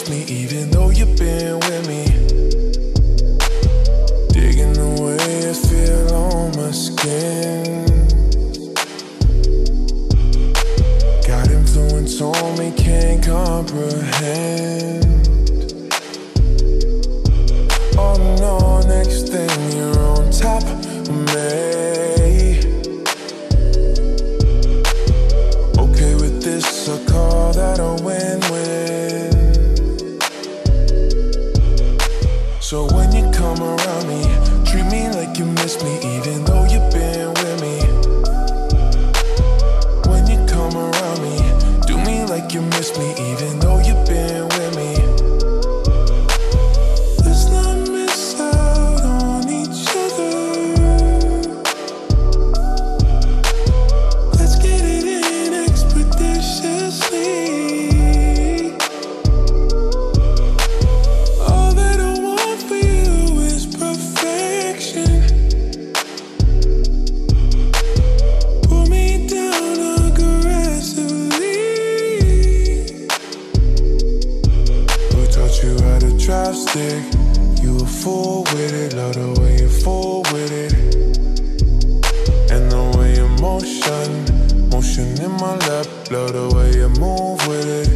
miss me even though you've been with me. Digging the way I feel on my skin. Got influence on me, can't comprehend. Oh no, next thing you're on top of me. Okay with this, I call that a win. like you miss me even though you've been with me. Let's not miss out on each other. Let's get it in expeditiously. You a fool with it, love the way you fool with it. And the way you motion, motion in my lap, love the way you move with it.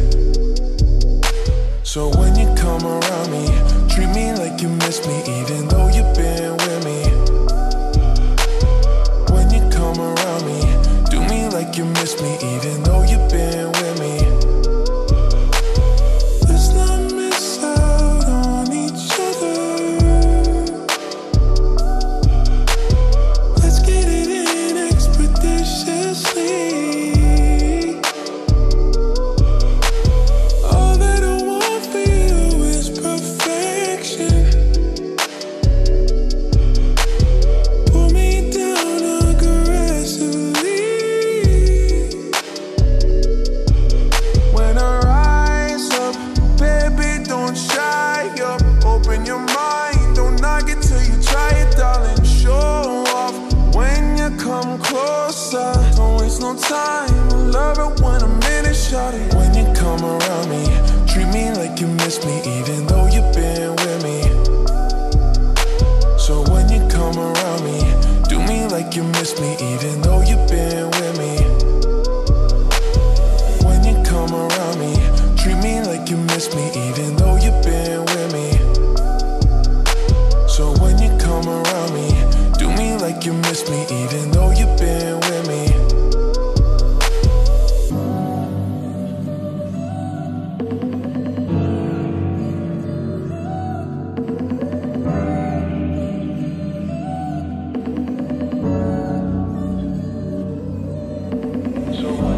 So when you come around me, treat me like you miss me, even though you've been with me. When you come around me, do me like you miss me, even though you've been love it when I'm in it, shawty. When you come around me, treat me like you miss me, even though you've been with me. So when you come around me, do me like you miss me, even though you've been with me. When you come around me, treat me like you miss me, even though you've been with me. So when you come around me, do me like you miss me, even though you've so